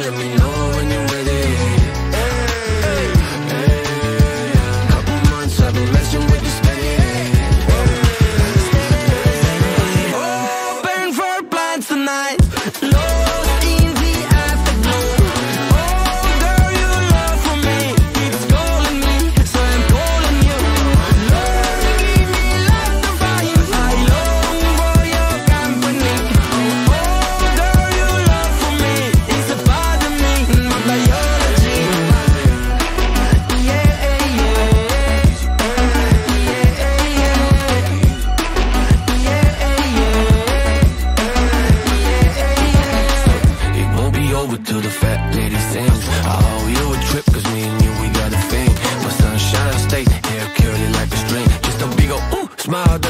Really? smile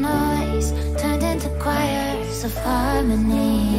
noise turned into choirs of harmony.